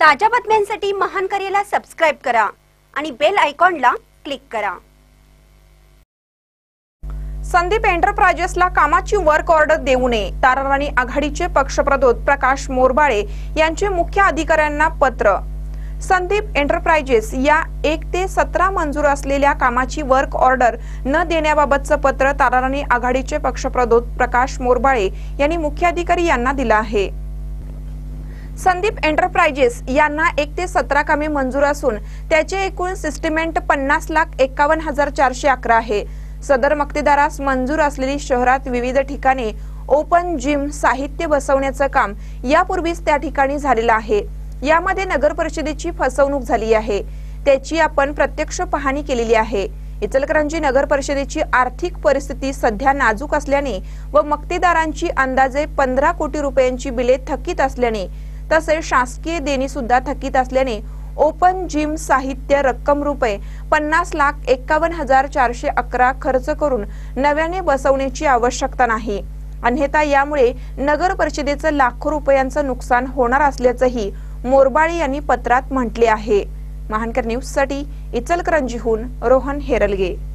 ताज्या बातम्यांसाठी महान करेला सबस्क्राईब करा आणि बेल आयकॉनला क्लिक करा. संदीप एंटरप्राइजेसला कामाची वर्क ऑर्डर देऊ नये. ताराराणी आघाडीचे पक्षप्रदोत प्रकाश मोरबाळे यांचे मुख्य अधिकाऱ्यांना पत्र. संदीप एंटरप्राइजेस या एक ते सतरा मंजूर असलेल्या कामाची वर्क ऑर्डर न देण्याबाबतचं पत्र ताराराणी आघाडीचे पक्षप्रदोत प्रकाश मोरबाळे यांनी मुख्याधिकारी यांना दिलं आहे. संदीप एंटरप्राइजेस यांना एक ते सतरा कामे मंजूर असून त्याचे एकूण सिस्टिमेंट पन्नास लाख एकावन्न हजार चारशे अकरा आहे. सदर मक्तेदारास मंजूर असलेली शहरात विविध ठिकाणी ओपन जिम साहित्य बसवण्याचं काम यापूर्वीच त्या ठिकाणी झालेलं आहे. यामध्ये नगर परिषदेची फसवणूक झाली आहे. त्याची आपण प्रत्यक्ष पाहणी केलेली आहे. इचलकरंजी नगर परिषदेची आर्थिक परिस्थिती सध्या नाजूक असल्याने व मक्तेदारांची अंदाजे पंधरा कोटी रुपयांची बिले थकीत असल्याने तसेच शासकीय देणी सुद्धा थकीत असल्याने ओपन जिम साहित्य रक्कम रुपये पन्नास लाख एक्कावन्न हजार चारशे अकरा खर्च करून नव्याने बसवण्याची आवश्यकता नाही. अन्यथा यामुळे नगर परिषदेचं लाखो रुपयांचं नुकसान होणार असल्याचंही मोरबाळे यांनी पत्रात म्हटले आहे. महानकर न्यूजसाठी इचलकरंजीहून रोहन हेरलगे.